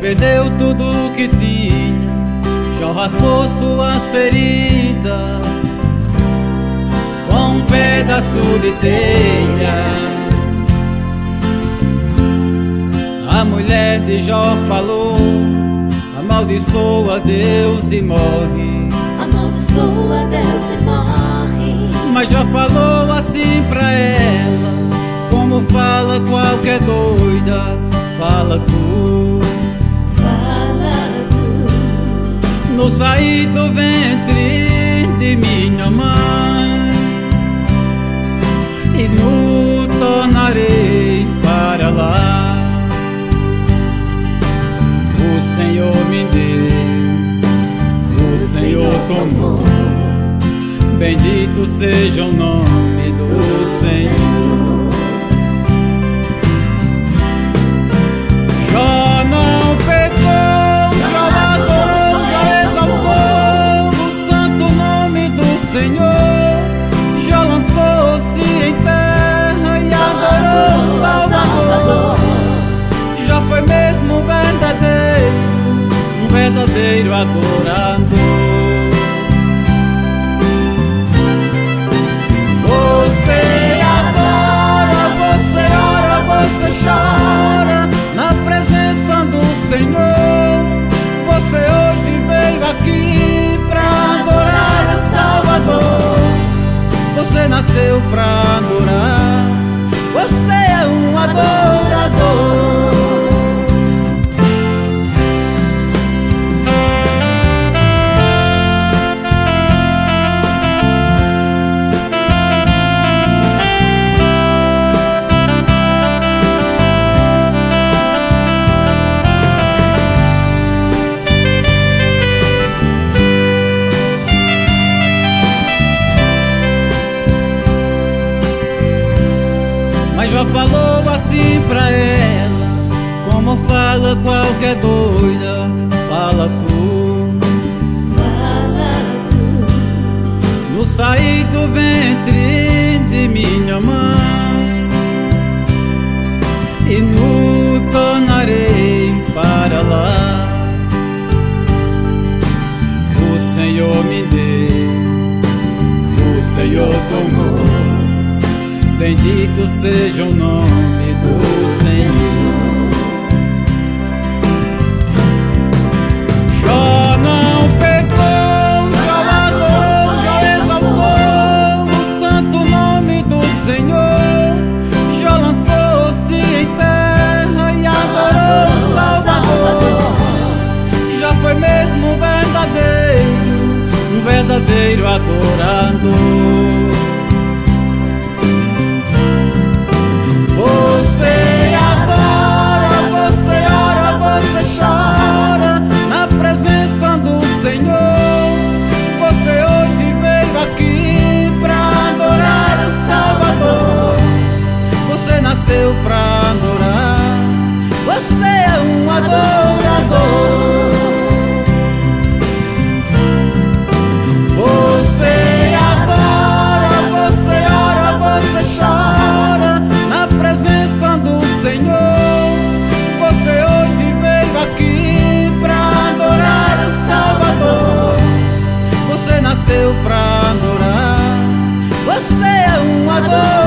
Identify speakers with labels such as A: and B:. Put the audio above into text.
A: perdeu tudo que tinha, já raspou suas feridas com um pedaço de telha. A mulher de Jó falou, amaldiçoa Deus e morre.
B: Amaldiçoa Deus e morre.
A: Mas Jó falou assim pra ela, como fala qualquer doida, fala tu. No sair do ventre de minha mãe e no tornarei para lá. O Senhor me deu, o Senhor tomou. Bendito seja o nome do Senhor. Verdadeiro adorador. Você adora, você ora, você chora na presença do Senhor. Você hoje veio aqui pra adorar o Salvador. Você nasceu pra Mas já falou assim pra ela, como fala qualquer doida, fala tu.
B: Fala tu.
A: No sair do ventre de minha mãe e no tornarei para lá. O Senhor me deu, o Senhor tomou. Bendito seja o nome do Senhor. Jó não pecou, Jó adorou, Jó exaltou o santo nome do Senhor. Jó lançou-se em terra e adorou o Salvador. Já foi mesmo verdadeiro, um verdadeiro adorador. nasceu pra adorar. Você é um adorador.